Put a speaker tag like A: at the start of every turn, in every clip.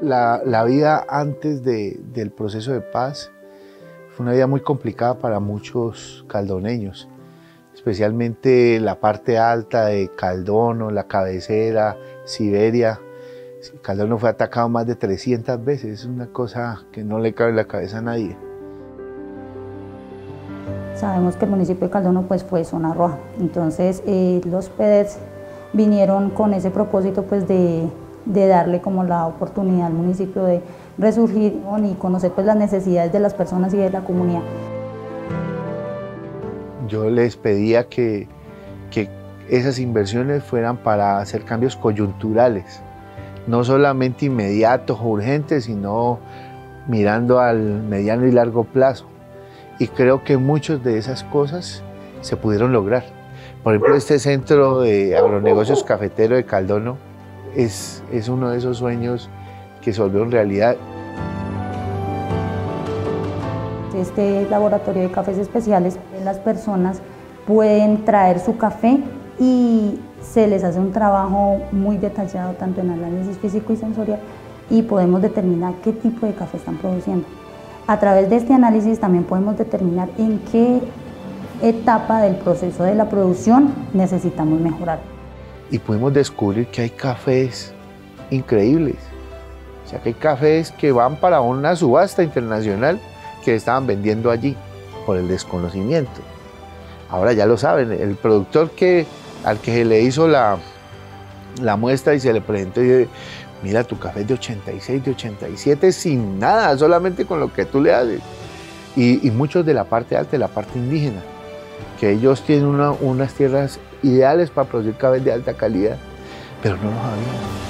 A: La, vida antes del proceso de paz fue una vida muy complicada para muchos caldoneños, especialmente la parte alta de Caldono, la cabecera, Siberia. Caldono fue atacado más de 300 veces, es una cosa que no le cabe en la cabeza a nadie.
B: Sabemos que el municipio de Caldono pues, fue zona roja, entonces eh, los PEDES vinieron con ese propósito pues, de, darle como la oportunidad al municipio de resurgir y conocer pues, las necesidades de las personas y de la comunidad.
A: Yo les pedía que, que esas inversiones fueran para hacer cambios coyunturales, no solamente inmediatos o urgentes, sino mirando al mediano y largo plazo y creo que muchas de esas cosas se pudieron lograr. Por ejemplo, este centro de agronegocios cafetero de Caldono es, es uno de esos sueños que se volvió realidad.
B: Este laboratorio de cafés especiales, las personas pueden traer su café y se les hace un trabajo muy detallado tanto en análisis físico y sensorial y podemos determinar qué tipo de café están produciendo. A través de este análisis también podemos determinar en qué etapa del proceso de la producción necesitamos mejorar.
A: Y pudimos descubrir que hay cafés increíbles. O sea, que hay cafés que van para una subasta internacional que estaban vendiendo allí por el desconocimiento. Ahora ya lo saben, el productor que, al que se le hizo la, la muestra y se le presentó y Mira, tu café es de 86, de 87, sin nada, solamente con lo que tú le haces. Y, muchos de la parte alta, de la parte indígena, que ellos tienen unas tierras ideales para producir café de alta calidad, pero no lo sabían.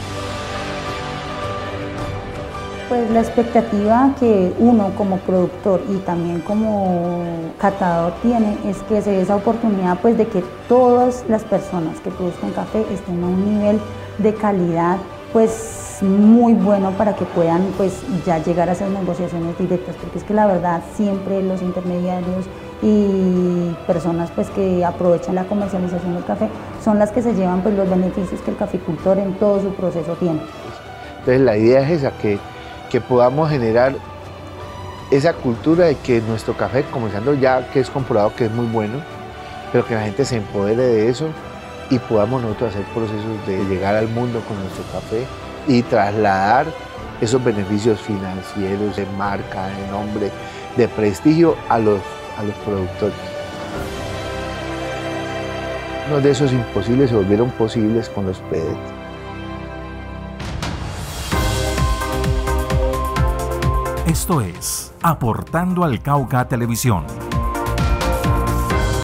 B: Pues la expectativa que uno como productor y también como catador tiene es que se dé esa oportunidad pues de que todas las personas que produzcan café estén a un nivel de calidad pues muy bueno para que puedan pues ya llegar a hacer negociaciones directas, porque es que la verdad siempre los intermediarios y personas pues que aprovechan la comercialización del café son las que se llevan pues los beneficios que el caficultor en todo su proceso tiene.
A: Entonces la idea es esa, que, que podamos generar esa cultura de que nuestro café, comenzando ya que es comprobado que es muy bueno, pero que la gente se empodere de eso y podamos nosotros hacer procesos de llegar al mundo con nuestro café y trasladar esos beneficios financieros de marca, de nombre, de prestigio a los, a los productores. Uno de esos imposibles se volvieron posibles con los PEDET.
C: Esto es Aportando al Cauca Televisión